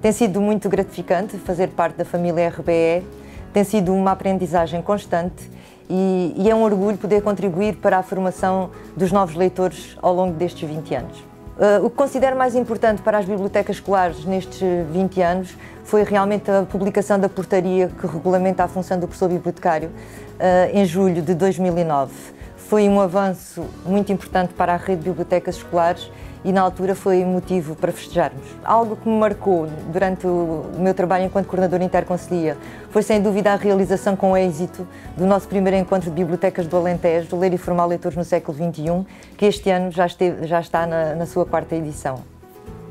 Tem sido muito gratificante fazer parte da família RBE, tem sido uma aprendizagem constante e, e, é um orgulho poder contribuir para a formação dos novos leitores ao longo destes 20 anos. Uh, o que considero mais importante para as bibliotecas escolares nestes 20 anos foi realmente a publicação da portaria que regulamenta a função do professor bibliotecário uh, em julho de 2009. Foi um avanço muito importante para a rede de bibliotecas escolares e na altura foi motivo para festejarmos. Algo que me marcou durante o meu trabalho enquanto coordenador Interconcelia foi sem dúvida a realização com êxito do nosso primeiro encontro de bibliotecas do Alentejo, Ler e Formar Leitores no século XXI, que este ano já, esteve, já está na, na sua quarta edição.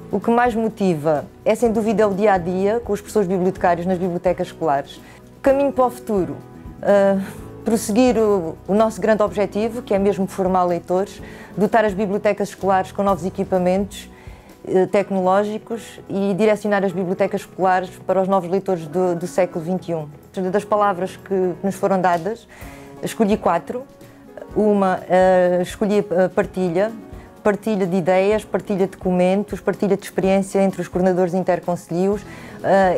O que mais motiva é sem dúvida o dia a dia com os professores bibliotecários nas bibliotecas escolares. Caminho para o futuro. Uh, prosseguir o, o, nosso grande objetivo, que é mesmo formar leitores, dotar as bibliotecas escolares com novos equipamentos eh, tecnológicos e direcionar as bibliotecas escolares para os novos leitores do, do século XXI. Das palavras que nos foram dadas, escolhi quatro. Uma, uh, escolhi a partilha, partilha de ideias, partilha de documentos, partilha de experiência entre os coordenadores interconcelhios, uh,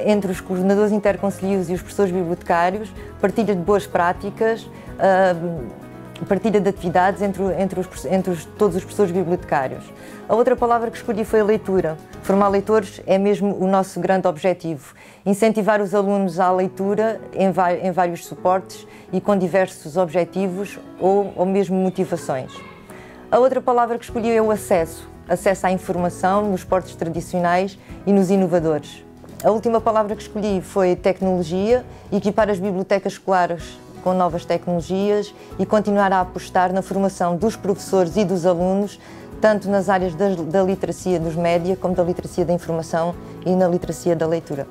entre os coordenadores interconcelhios e os professores bibliotecários, partilha de boas práticas, uh, partilha de atividades entre, entre, os, entre os, todos os professores bibliotecários. A outra palavra que escolhi foi a leitura. Formar leitores é mesmo o nosso grande objetivo. Incentivar os alunos à leitura em, em vários suportes e com diversos objetivos ou, ou mesmo motivações. A outra palavra que escolhi é o acesso. Acesso à informação nos portos tradicionais e nos inovadores. A última palavra que escolhi foi tecnologia, equipar as bibliotecas escolares com novas tecnologias e continuar a apostar na formação dos professores e dos alunos, tanto nas áreas da, da literacia dos média, como da literacia da informação e na literacia da leitura.